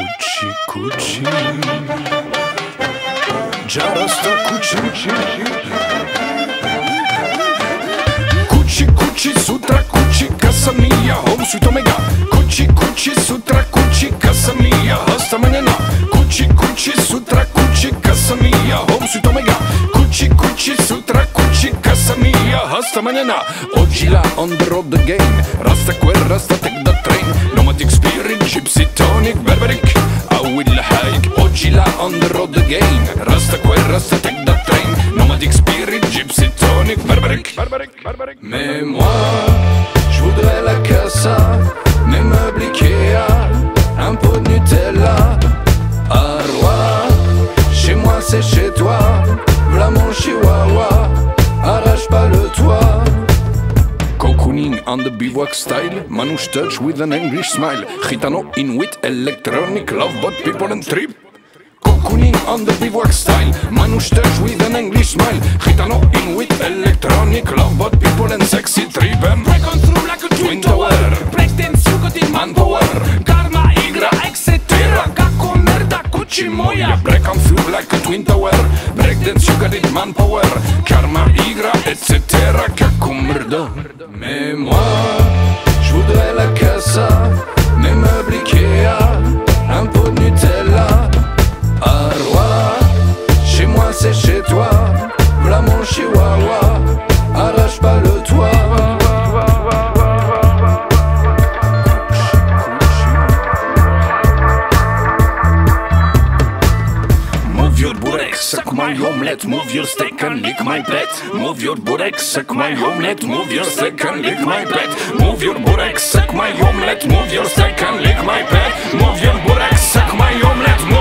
Cuci, cuci. Geara asta cuci Cuci, cuci, sutra, cuci, casa mia Home sweet omega Cuci, cuci, sutra, cuci, casa mia Asta manena Cuci, cuci, sutra, cuci, casa mia Home sweet omega Cuci, cuci, sutra, cuci, casa mia Asta manena Oggi la on the road again. Rasta quel, rasta take the on the road again. Rasta quel, rasta take the train. Nomadic spirit, gypsy tonic, berberic Mais moi, je voudrais la casa Mes meubles Ikea Un pot de Nutella. À Roi Chez moi c'est chez toi. V'là mon chihuahua Arrache pas le toit. Cocooning on the bivouac style Manouche touch with an English smile. Gitano Inuit electronic love but people and trip Cocooning on the bivouac style. Manouche touch with an English smile. Gitano Inuit electronic love but people and sexy trip and Break on through like a twin Twin tower. tower Break them sugo din manpower Karma igra etc Kako merda kući moja Break on through like a twin tower. Breakdance, you got it manpower Karma, igra, etc Kako mrdo Mais moi, burek, suck my omelette Move your steak and lick my pet. Move your burek, suck my omelette Move your steak and lick my pet. Move your burek, suck my omelette Move your steak and lick my pet. Move your burek, suck my omelette Move